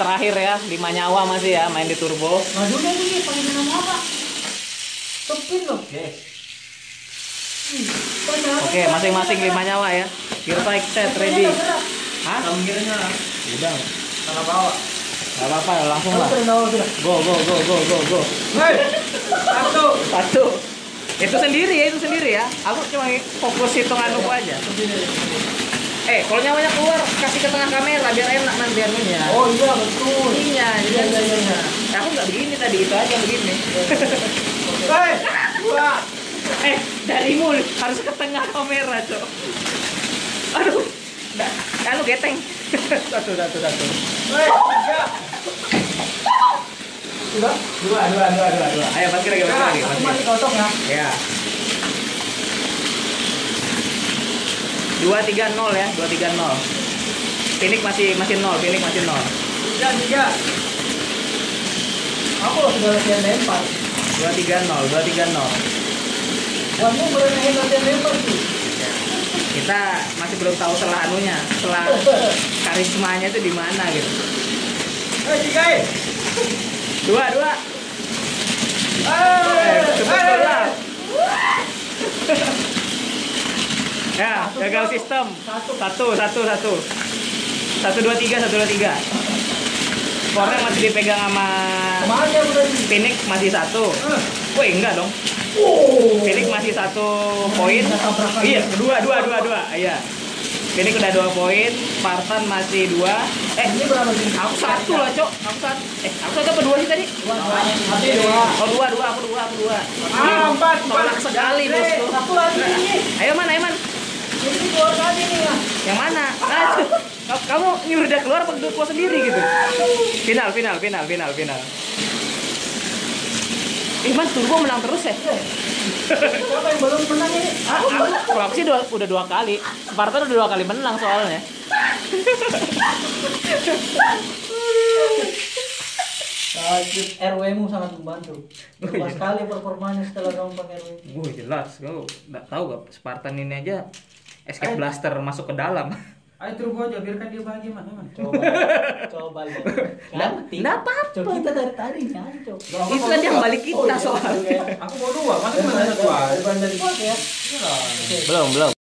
terakhir ya, 5 nyawa masih ya main di turbo. Nah juga nih, pakai nama apa? Tepin loh. Oke. Oke, masing-masing 5 nyawa ya. Gear bike set ready. Hah? Kamu kiranya Udah. salah bawa. Gak apa-apa, langsung lah. Go, go, go, go, go, go. Hei, satu. Satu. Itu sendiri ya, itu sendiri ya. Aku cuma fokus hitung anu aja. Eh, kalau nyawanya keluar, kasih ke tengah kamera biar enak nanti anunya. Oh iya betul. Ininya, jadi Iya iya iya. iya. Ya, aku nggak begini tadi, itu aja begini. Hei, dua. eh, darimu harus ke tengah kamera, Cok. Aduh. Nggak, anu geteng. satu, satu, satu. Hei, tiga. Sudah. Dua, dua, dua, dua, dua. Ayo, pasti lagi, pasti lagi, masih kosong ya. Ya. Dua tiga nol ya, dua tiga nol. Pinik masih masih nol, Pinik masih nol. Tiga, tiga. Aku loh sudah latihan lempar. Dua tiga nol, dua tiga nol. Kamu berenahin latihan lempar sih. Kita masih belum tahu setelah anunya, setelah karismanya itu di mana gitu. Hei, tiga. eh. Dua dua. Hei, Eh, cepet hei. lah. Ya, gagal sistem. Satu. Satu, satu, satu. Satu dua tiga, satu dua tiga. Skornya masih dipegang sama? Pinik masih satu. Woi enggak dong. Oh. Pinik masih satu poin. Iya, dua, dua, dua, dua. Iya. Pinik udah dua poin. Spartan masih dua. Eh, Ini berapa sih? aku satu lah, cok. Aku satu. Eh, aku satu apa dua sih tadi? Dua. Dua. Oh dua, dua, aku dua, aku dua. Ah, empat, Tolak empat. sekali Eh, bosku. Satu lagi. Ayo man, ayo man. Tadi nih ya. Yang mana? Ah, kamu- nyuruh dia keluar apa keluar sendiri gitu? Final, final, final, final, final. Ih man, Turbo menang terus ya? Siapa yang belum menang ini? Ah, aku, sih dua, udah dua kali. Spartan udah dua kali menang soalnya. Tajud RW-mu sangat membantu. Berubah sekali performanya setelah kamu pakai RW. Wah jelas, kau nggak tahu gak Spartan ini aja escape blaster masuk ke dalam. Ayo turbo aja, biarkan dia bahagia, man. man. Coba, coba lihat. Ganti. Nggak apa-apa. Coba kita dari tadi nyanco. Itu kan yang balik kita soalnya. Aku mau dua, masa mana satu aja? Belum, belum.